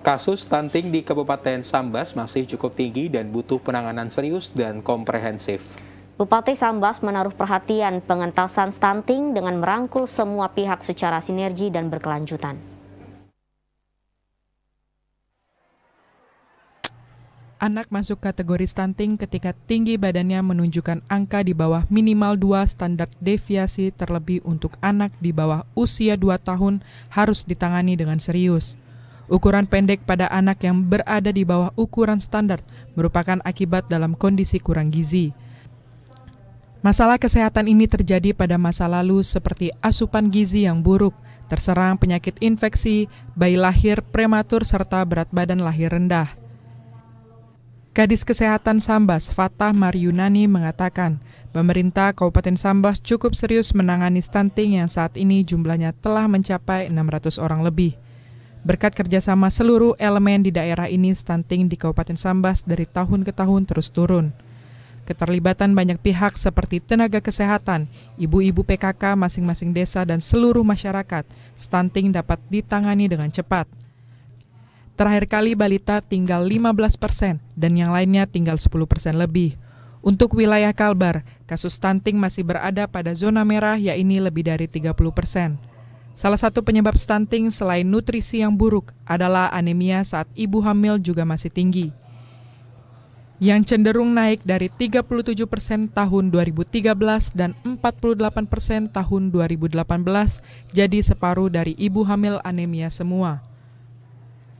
Kasus stunting di Kabupaten Sambas masih cukup tinggi dan butuh penanganan serius dan komprehensif. Bupati Sambas menaruh perhatian pengentasan stunting dengan merangkul semua pihak secara sinergi dan berkelanjutan. Anak masuk kategori stunting ketika tinggi badannya menunjukkan angka di bawah minimal 2 standar deviasi terlebih untuk anak di bawah usia 2 tahun harus ditangani dengan serius. Ukuran pendek pada anak yang berada di bawah ukuran standar merupakan akibat dalam kondisi kurang gizi. Masalah kesehatan ini terjadi pada masa lalu seperti asupan gizi yang buruk, terserang penyakit infeksi, bayi lahir prematur serta berat badan lahir rendah. Gadis Kesehatan Sambas Fatah Maryunani mengatakan, pemerintah Kabupaten Sambas cukup serius menangani stunting yang saat ini jumlahnya telah mencapai 600 orang lebih. Berkat kerjasama seluruh elemen di daerah ini, stunting di Kabupaten Sambas dari tahun ke tahun terus turun. Keterlibatan banyak pihak seperti tenaga kesehatan, ibu-ibu PKK masing-masing desa dan seluruh masyarakat, stunting dapat ditangani dengan cepat. Terakhir kali balita tinggal 15 persen dan yang lainnya tinggal 10 persen lebih. Untuk wilayah Kalbar, kasus stunting masih berada pada zona merah yaitu lebih dari 30 persen. Salah satu penyebab stunting selain nutrisi yang buruk adalah anemia saat ibu hamil juga masih tinggi. Yang cenderung naik dari 37 persen tahun 2013 dan 48 persen tahun 2018 jadi separuh dari ibu hamil anemia semua.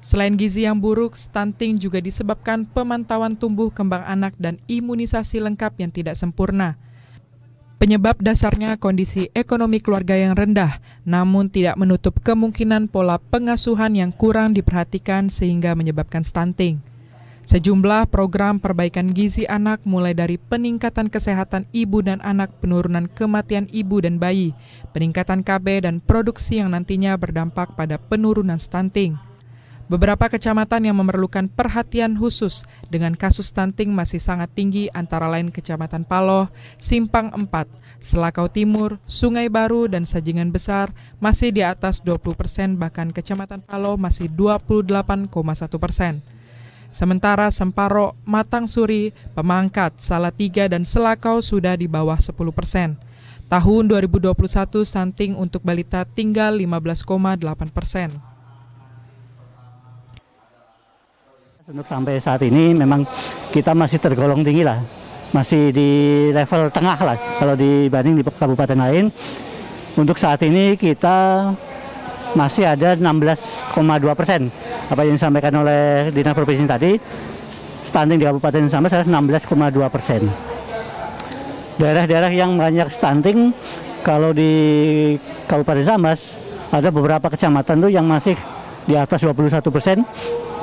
Selain gizi yang buruk, stunting juga disebabkan pemantauan tumbuh kembang anak dan imunisasi lengkap yang tidak sempurna. Penyebab dasarnya kondisi ekonomi keluarga yang rendah, namun tidak menutup kemungkinan pola pengasuhan yang kurang diperhatikan sehingga menyebabkan stunting. Sejumlah program perbaikan gizi anak mulai dari peningkatan kesehatan ibu dan anak, penurunan kematian ibu dan bayi, peningkatan KB dan produksi yang nantinya berdampak pada penurunan stunting. Beberapa kecamatan yang memerlukan perhatian khusus dengan kasus stunting masih sangat tinggi antara lain Kecamatan Paloh, Simpang 4, Selakau Timur, Sungai Baru, dan Sajingan Besar masih di atas 20 persen bahkan Kecamatan Paloh masih 28,1 persen. Sementara Semparo, Matang Suri, Pemangkat, Salatiga, dan Selakau sudah di bawah 10 persen. Tahun 2021 stunting untuk balita tinggal 15,8 persen. Untuk sampai saat ini memang kita masih tergolong tinggi lah, masih di level tengah lah kalau dibanding di kabupaten lain. Untuk saat ini kita masih ada 16,2 persen. Apa yang disampaikan oleh Dinas Provinsi tadi, stunting di Kabupaten Sambas adalah 16,2 persen. Daerah-daerah yang banyak stunting, kalau di Kabupaten Sambas, ada beberapa kecamatan tuh yang masih di atas 21 persen,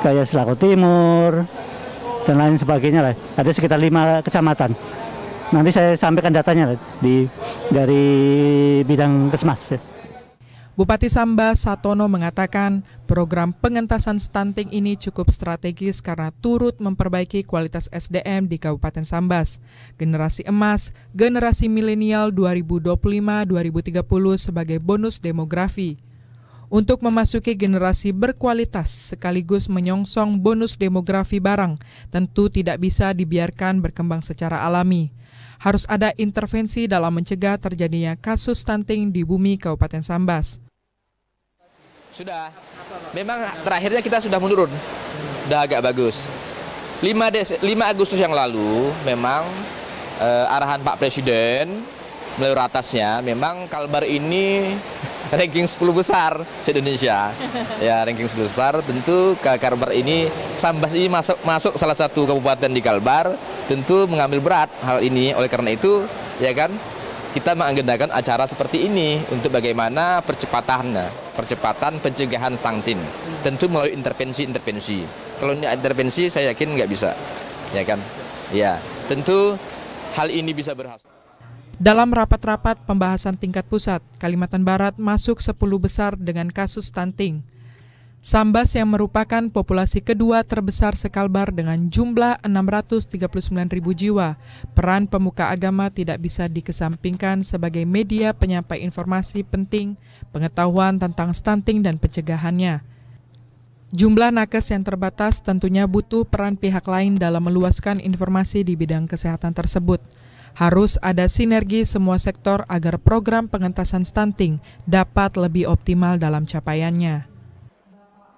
kayak Selako Timur dan lain sebagainya lah. Ada sekitar lima kecamatan. Nanti saya sampaikan datanya lah, di dari bidang kesmas. Bupati Samba Satono mengatakan program pengentasan stunting ini cukup strategis karena turut memperbaiki kualitas SDM di Kabupaten Sambas. Generasi emas, generasi milenial 2025-2030 sebagai bonus demografi untuk memasuki generasi berkualitas sekaligus menyongsong bonus demografi barang tentu tidak bisa dibiarkan berkembang secara alami. Harus ada intervensi dalam mencegah terjadinya kasus stunting di bumi Kabupaten Sambas. Sudah, memang terakhirnya kita sudah menurun, sudah agak bagus. 5, Des 5 Agustus yang lalu memang eh, arahan Pak Presiden melalui atasnya memang Kalbar ini ranking 10 besar se-Indonesia. Ya, ranking 10 besar tentu Kalbar ini Sambas ini masuk masuk salah satu kabupaten di Kalbar, tentu mengambil berat hal ini. Oleh karena itu, ya kan, kita mengagendakan acara seperti ini untuk bagaimana percepatan percepatan pencegahan stunting. Tentu melalui intervensi-intervensi. Kalau ini intervensi saya yakin nggak bisa. Ya kan? Ya, tentu hal ini bisa berhasil. Dalam rapat-rapat pembahasan tingkat pusat, Kalimantan Barat masuk 10 besar dengan kasus stunting. Sambas yang merupakan populasi kedua terbesar sekalbar dengan jumlah 639 ribu jiwa, peran pemuka agama tidak bisa dikesampingkan sebagai media penyampai informasi penting, pengetahuan tentang stunting dan pencegahannya. Jumlah nakes yang terbatas tentunya butuh peran pihak lain dalam meluaskan informasi di bidang kesehatan tersebut. Harus ada sinergi semua sektor agar program pengentasan stunting dapat lebih optimal dalam capaiannya.